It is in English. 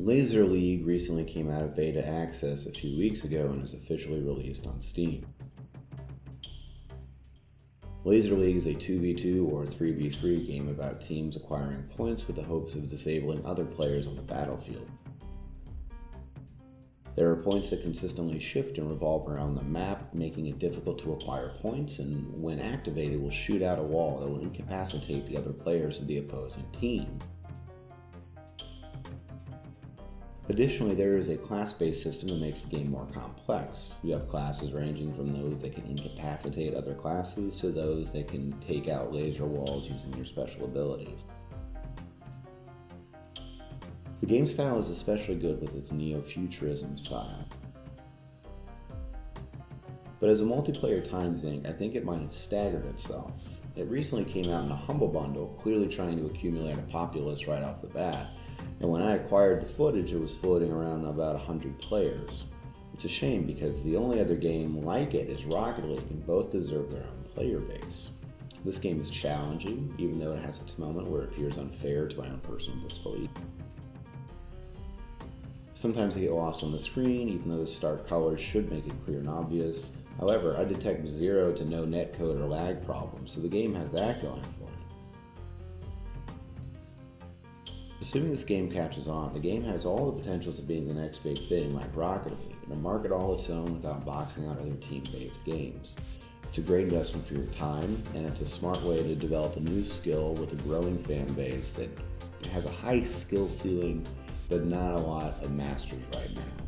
Laser League recently came out of beta access a few weeks ago and is officially released on Steam. Laser League is a 2v2 or 3v3 game about teams acquiring points with the hopes of disabling other players on the battlefield. There are points that consistently shift and revolve around the map, making it difficult to acquire points, and when activated will shoot out a wall that will incapacitate the other players of the opposing team. Additionally, there is a class-based system that makes the game more complex. You have classes ranging from those that can incapacitate other classes to those that can take out laser walls using your special abilities. The game style is especially good with its neo-futurism style. But as a multiplayer time sink, I think it might have staggered itself. It recently came out in a humble bundle, clearly trying to accumulate a populace right off the bat, and when I acquired the footage, it was floating around about 100 players. It's a shame because the only other game like it is Rocket League, and both deserve their own player base. This game is challenging, even though it has its moment where it appears unfair to my own personal disbelief. Sometimes I get lost on the screen, even though the stark colors should make it clear and obvious. However, I detect zero to no netcode or lag problems, so the game has that going for Assuming this game catches on, the game has all the potentials of being the next big thing like Rocket League, and a market all its own without boxing out other team-based games. It's a great investment for your time, and it's a smart way to develop a new skill with a growing fan base that has a high skill ceiling, but not a lot of masters right now.